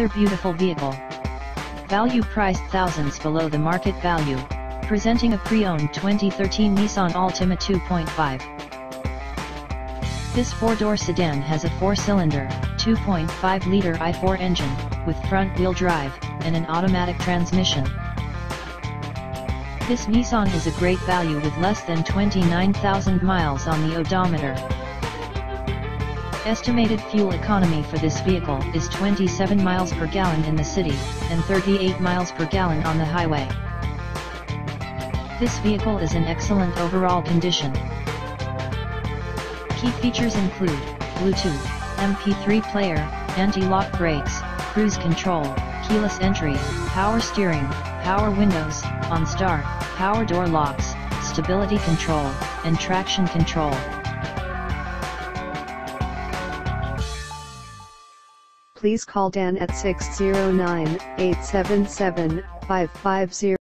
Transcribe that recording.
Another beautiful vehicle. Value priced thousands below the market value, presenting a pre-owned 2013 Nissan Altima 2.5. This four-door sedan has a four-cylinder, 2.5-liter i4 engine, with front-wheel drive, and an automatic transmission. This Nissan is a great value with less than 29,000 miles on the odometer. Estimated fuel economy for this vehicle is 27 miles per gallon in the city, and 38 miles per gallon on the highway. This vehicle is in excellent overall condition. Key features include, Bluetooth, MP3 player, anti-lock brakes, cruise control, keyless entry, power steering, power windows, OnStar, power door locks, stability control, and traction control. Please call Dan at 609 877 550.